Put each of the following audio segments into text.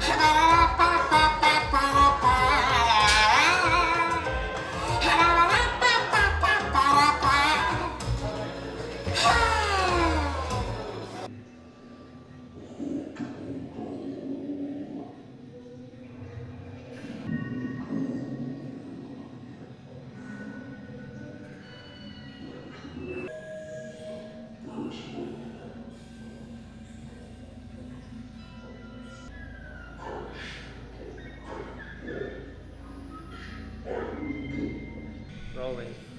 하나 Affirmative.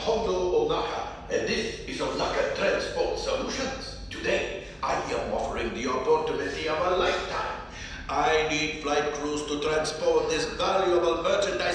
Hondo Ohnaka, and this is Ohnaka Transport Solutions. Today, I am offering the opportunity of a lifetime. I need flight crews to transport this valuable merchandise.